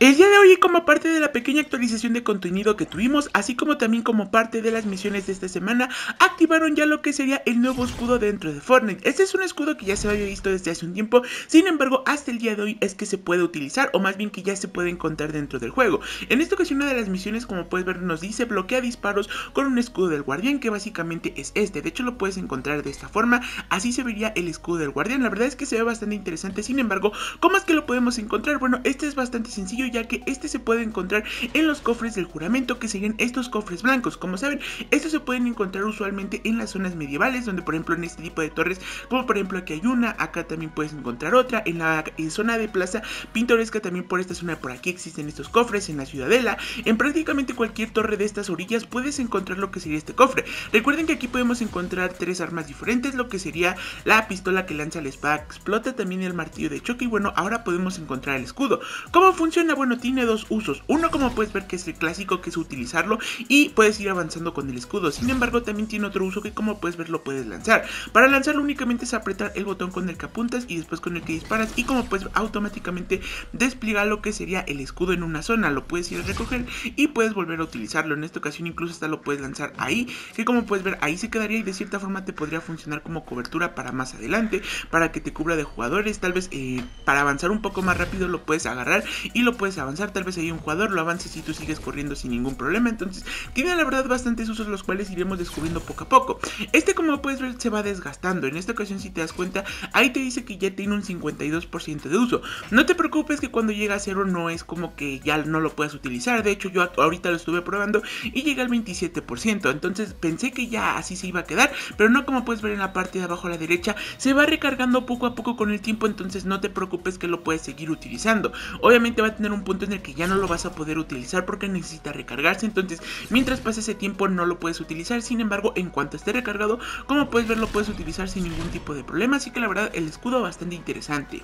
El día de hoy como parte de la pequeña actualización de contenido que tuvimos, así como también como parte de las misiones de esta semana, activaron ya lo que sería el nuevo escudo dentro de Fortnite. Este es un escudo que ya se había visto desde hace un tiempo, sin embargo hasta el día de hoy es que se puede utilizar o más bien que ya se puede encontrar dentro del juego. En esta ocasión una de las misiones como puedes ver nos dice bloquea disparos con un escudo del guardián que básicamente es este, de hecho lo puedes encontrar de esta forma, así se vería el escudo del guardián, la verdad es que se ve bastante interesante, sin embargo, ¿cómo es que lo podemos encontrar? Bueno, este es bastante sencillo ya que este se puede encontrar en los cofres del juramento que serían estos cofres blancos. Como saben, estos se pueden encontrar usualmente en las zonas medievales, donde por ejemplo en este tipo de torres, como por ejemplo aquí hay una, acá también puedes encontrar otra, en la zona de plaza pintoresca también por esta zona por aquí existen estos cofres, en la ciudadela, en prácticamente cualquier torre de estas orillas puedes encontrar lo que sería este cofre. Recuerden que aquí podemos encontrar tres armas diferentes, lo que sería la pistola que lanza la espada explota, también el martillo de choque y bueno, ahora podemos encontrar el escudo. ¿Cómo funciona? Bueno, tiene dos usos. Uno, como puedes ver, que es el clásico, que es utilizarlo y puedes ir avanzando con el escudo. Sin embargo, también tiene otro uso que, como puedes ver, lo puedes lanzar. Para lanzarlo únicamente es apretar el botón con el que apuntas y después con el que disparas. Y como puedes automáticamente desplegar lo que sería el escudo en una zona. Lo puedes ir a recoger y puedes volver a utilizarlo. En esta ocasión incluso hasta lo puedes lanzar ahí. Que como puedes ver, ahí se quedaría y de cierta forma te podría funcionar como cobertura para más adelante. Para que te cubra de jugadores. Tal vez eh, para avanzar un poco más rápido lo puedes agarrar y lo puedes avanzar. Tal vez hay un jugador, lo avances y tú sigues corriendo sin ningún problema. Entonces, tiene la verdad bastantes usos los cuales iremos descubriendo poco a poco. Este, como puedes ver, se va desgastando. En esta ocasión, si te das cuenta, ahí te dice que ya tiene un 52% de uso. No te preocupes que cuando llega a cero no es como que ya no lo puedas utilizar. De hecho, yo ahorita lo estuve probando y llega al 27%. Entonces, pensé que ya así se iba a quedar, pero no como puedes ver en la parte de abajo a la derecha, se va recargando poco a poco con el tiempo. Entonces, no te preocupes que lo puedes seguir utilizando. Obviamente va a tener un punto en el que ya no lo vas a poder utilizar porque necesita recargarse. Entonces, mientras pase ese tiempo no lo puedes utilizar. Sin embargo, en cuanto esté recargado, como puedes ver, lo puedes utilizar sin ningún tipo de problema. Así que la verdad, el escudo bastante interesante.